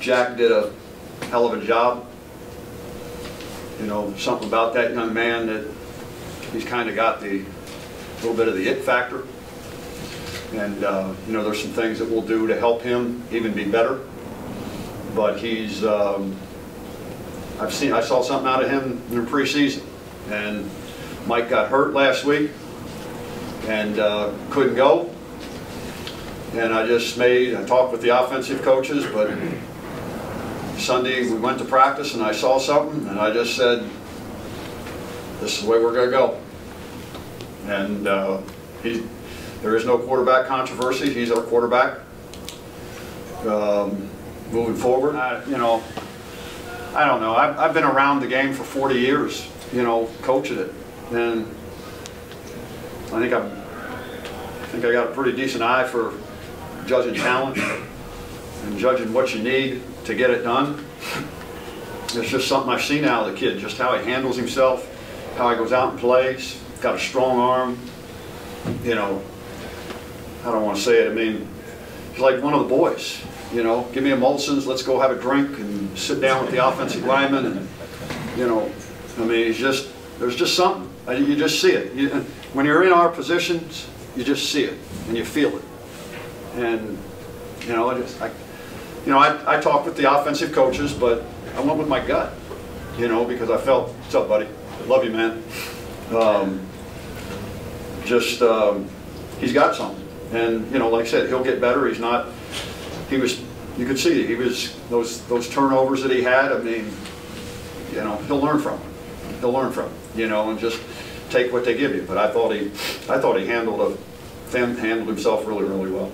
Jack did a hell of a job. You know, something about that young man that he's kind of got the, little bit of the it factor. And, uh, you know, there's some things that we'll do to help him even be better. But he's, um, I've seen, I saw something out of him in the preseason. And Mike got hurt last week and uh, couldn't go. And I just made, I talked with the offensive coaches, but Sunday we went to practice and I saw something and I just said, this is the way we're going to go. And uh, he, there is no quarterback controversy. He's our quarterback. Um, moving forward, I, you know, I don't know. I've, I've been around the game for 40 years, you know, coaching it. And I think I'm, I think I got a pretty decent eye for judging talent and judging what you need to get it done. It's just something I've seen out of the kid, just how he handles himself, how he goes out and plays, got a strong arm, you know, I don't want to say it, I mean, he's like one of the boys, you know, give me a Molson's, let's go have a drink and sit down with the offensive lineman and, you know, I mean, he's just, there's just something, Uh, you just see it. You, when you're in our positions, you just see it and you feel it. And, you know, I just, I, you know, I, I talked with the offensive coaches, but I went with my gut, you know, because I felt, what's up, buddy? Love you, man. Um, just, um, he's got something. And, you know, like I said, he'll get better. He's not, he was, you could see, he was, those, those turnovers that he had, I mean, you know, he'll learn from them. He'll learn from them, you know, and just take what they give you. But I thought he, I thought he handled, a, handled himself really, really well.